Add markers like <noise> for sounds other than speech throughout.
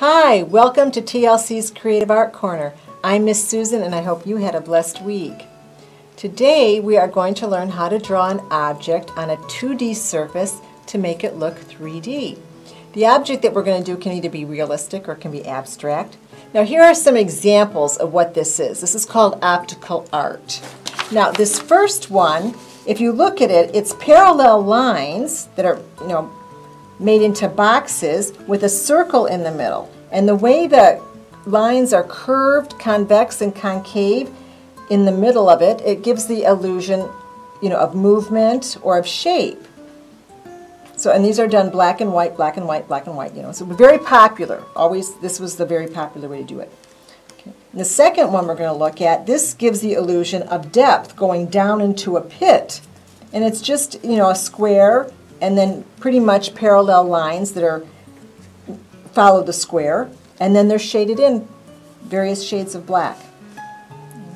Hi, welcome to TLC's Creative Art Corner. I'm Miss Susan and I hope you had a blessed week. Today we are going to learn how to draw an object on a 2D surface to make it look 3D. The object that we're going to do can either be realistic or can be abstract. Now here are some examples of what this is. This is called optical art. Now this first one, if you look at it, it's parallel lines that are, you know, made into boxes with a circle in the middle. And the way the lines are curved, convex, and concave in the middle of it, it gives the illusion, you know, of movement or of shape. So, and these are done black and white, black and white, black and white, you know. So very popular. Always, this was the very popular way to do it. Okay. the second one we're going to look at, this gives the illusion of depth going down into a pit. And it's just, you know, a square and then pretty much parallel lines that are follow the square, and then they're shaded in various shades of black.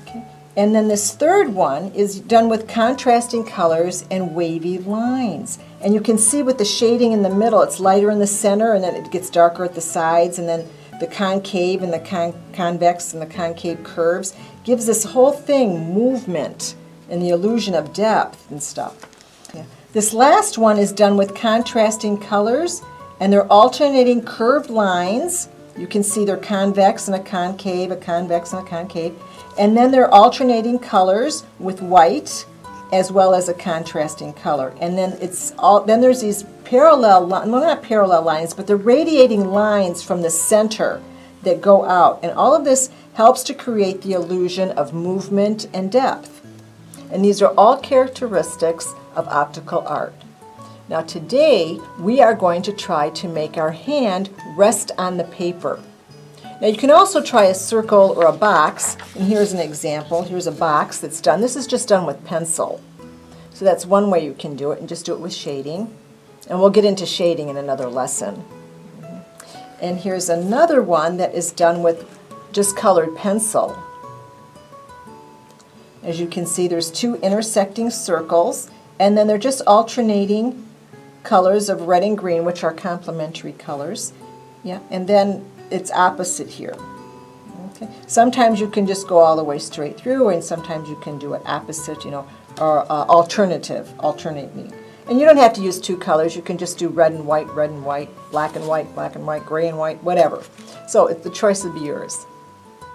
Okay. And then this third one is done with contrasting colors and wavy lines. And you can see with the shading in the middle, it's lighter in the center and then it gets darker at the sides and then the concave and the con convex and the concave curves gives this whole thing movement and the illusion of depth and stuff. This last one is done with contrasting colors and they're alternating curved lines. You can see they're convex and a concave, a convex and a concave. And then they're alternating colors with white as well as a contrasting color. And then it's all then there's these parallel well not parallel lines, but the radiating lines from the center that go out. And all of this helps to create the illusion of movement and depth. And these are all characteristics of optical art. Now today we are going to try to make our hand rest on the paper. Now you can also try a circle or a box, and here's an example. Here's a box that's done. This is just done with pencil. So that's one way you can do it, and just do it with shading. And we'll get into shading in another lesson. And here's another one that is done with just colored pencil. As you can see, there's two intersecting circles, and then they're just alternating colors of red and green, which are complementary colors. Yeah, and then it's opposite here. Okay. Sometimes you can just go all the way straight through, and sometimes you can do it opposite, you know, or uh, alternative, alternate me. And you don't have to use two colors. You can just do red and white, red and white, black and white, black and white, gray and white, whatever. So it's the choice will be yours.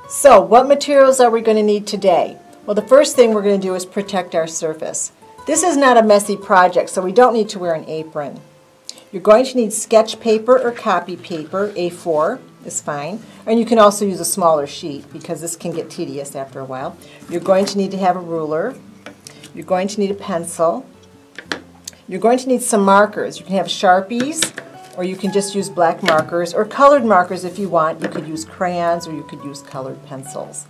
So what materials are we going to need today? Well, the first thing we're going to do is protect our surface. This is not a messy project, so we don't need to wear an apron. You're going to need sketch paper or copy paper, A4 is fine, and you can also use a smaller sheet because this can get tedious after a while. You're going to need to have a ruler. You're going to need a pencil. You're going to need some markers. You can have Sharpies, or you can just use black markers, or colored markers if you want. You could use crayons, or you could use colored pencils.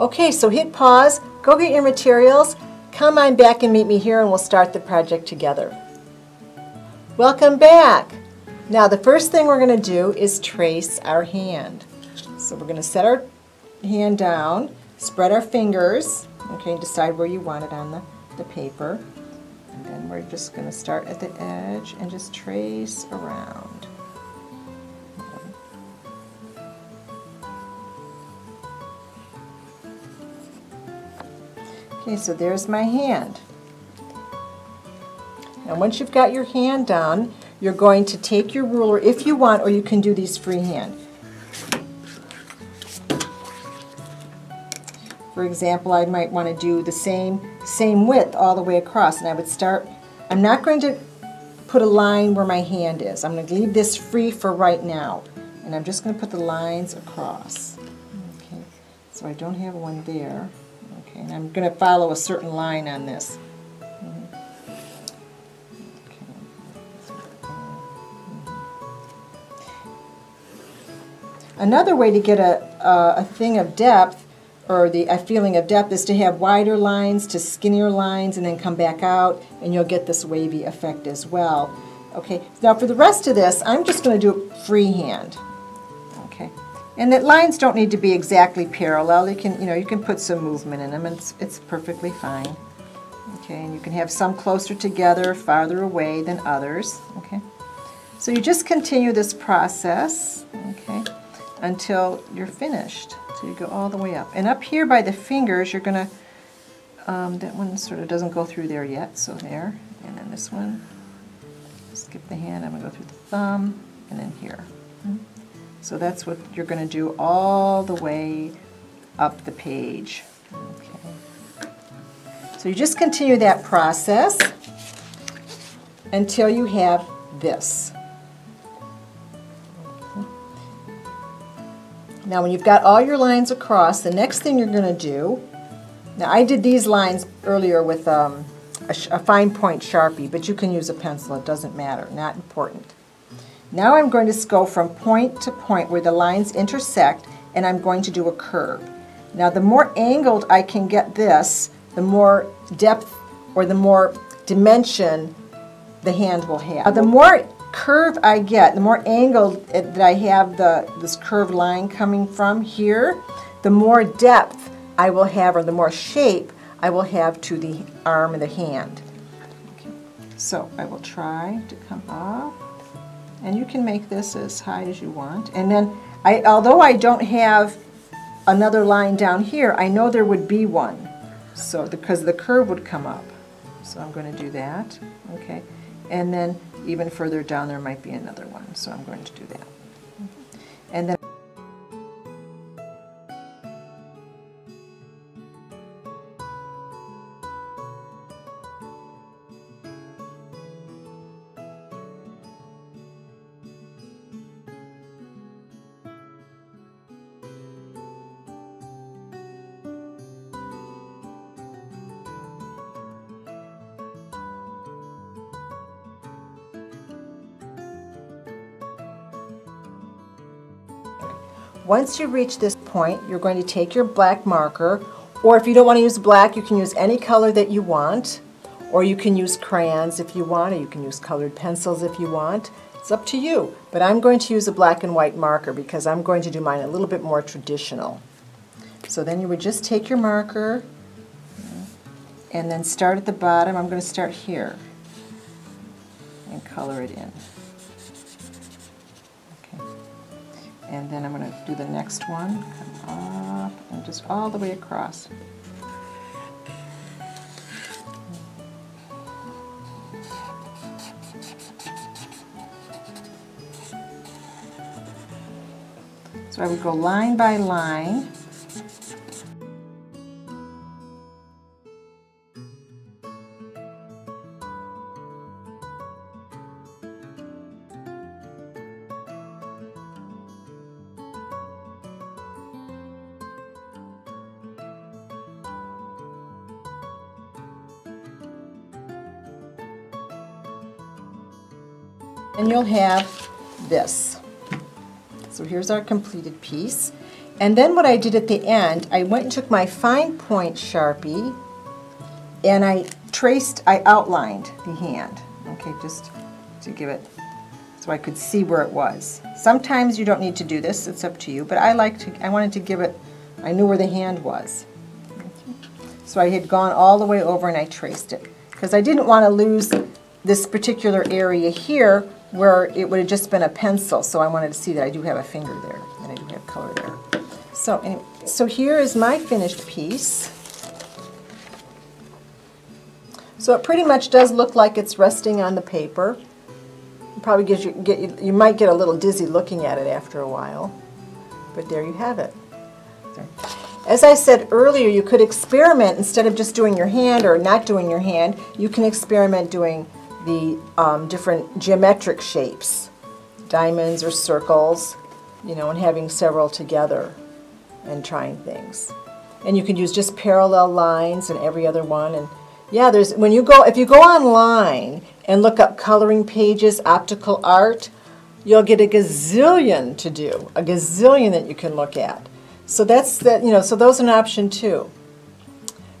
Okay, so hit pause, go get your materials, Come on back and meet me here and we'll start the project together. Welcome back! Now the first thing we're going to do is trace our hand. So we're going to set our hand down, spread our fingers, okay, decide where you want it on the, the paper. And then we're just going to start at the edge and just trace around. Okay, so there's my hand. And once you've got your hand done, you're going to take your ruler if you want, or you can do these freehand. For example, I might want to do the same, same width all the way across, and I would start, I'm not going to put a line where my hand is. I'm going to leave this free for right now, and I'm just going to put the lines across. Okay, so I don't have one there. And I'm going to follow a certain line on this. Another way to get a, a, a, thing of depth, or the a feeling of depth, is to have wider lines to skinnier lines and then come back out, and you'll get this wavy effect as well. Okay, now for the rest of this, I'm just going to do it freehand. And that lines don't need to be exactly parallel. You can, you know, you can put some movement in them and it's, it's perfectly fine. Okay, and you can have some closer together, farther away than others. Okay, so you just continue this process. Okay, until you're finished. So you go all the way up. And up here by the fingers, you're to, um, that one sort of doesn't go through there yet, so there. And then this one, skip the hand, I'm to go through the thumb, and then here. So that's what you're going to do all the way up the page. Okay. So you just continue that process until you have this. Now when you've got all your lines across, the next thing you're going to do, now I did these lines earlier with um, a, a fine point Sharpie, but you can use a pencil, it doesn't matter, not important. Now I'm going to go from point to point where the lines intersect and I'm going to do a curve. Now the more angled I can get this, the more depth or the more dimension the hand will have. Now, the more curve I get, the more angled eh, that I have the this curved line coming from here, the more depth I will have or the more shape I will have to the arm and the hand. Okay. So I will try to come up and you can make this as high as you want. And then, I, although I don't have another line down here, I know there would be one. So, because the curve would come up. So I'm going to do that. Okay. And then even further down there might be another one. So I'm going to do that. Once you reach this point, you're going to take your black marker, or if you don't want to use black, you can use any color that you want, or you can use crayons if you want, or you can use colored pencils if you want. It's up to you. But I'm going to use a black and white marker because I'm going to do mine a little bit more traditional. So then you would just take your marker and then start at the bottom. I'm going to start here and color it in. And then I'm going to do the next one, come up and just all the way across. So I would go line by line and you'll have this. So here's our completed piece. And then what I did at the end, I went and took my fine point Sharpie and I traced, I outlined the hand, okay, just to give it, so I could see where it was. Sometimes you don't need to do this, it's up to you, but I like to, I wanted to give it, I knew where the hand was. So I had gone all the way over and I traced it, because I didn't want to lose this particular area here where it would have just been a pencil, so I wanted to see that I do have a finger there, and I do have color there. So, anyway, so here is my finished piece. So it pretty much does look like it's resting on the paper. It probably gives you, get you, you might get a little dizzy looking at it after a while, but there you have it. As I said earlier, you could experiment instead of just doing your hand or not doing your hand, you can experiment doing the um, different geometric shapes, diamonds or circles, you know, and having several together and trying things. And you can use just parallel lines and every other one. And yeah, there's when you go if you go online and look up coloring pages, optical art, you'll get a gazillion to do, a gazillion that you can look at. So that's that, you know, so those are an option too.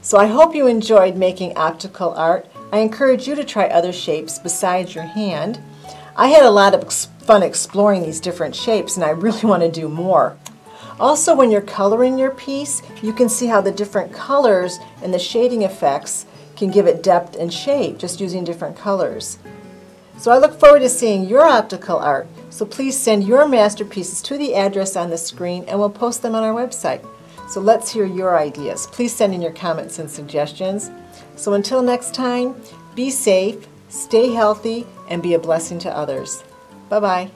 So I hope you enjoyed making optical art. I encourage you to try other shapes besides your hand. I had a lot of fun exploring these different shapes and I really <laughs> want to do more. Also, when you're coloring your piece, you can see how the different colors and the shading effects can give it depth and shape just using different colors. So I look forward to seeing your optical art, so please send your masterpieces to the address on the screen and we'll post them on our website. So let's hear your ideas. Please send in your comments and suggestions. So until next time, be safe, stay healthy, and be a blessing to others. Bye-bye.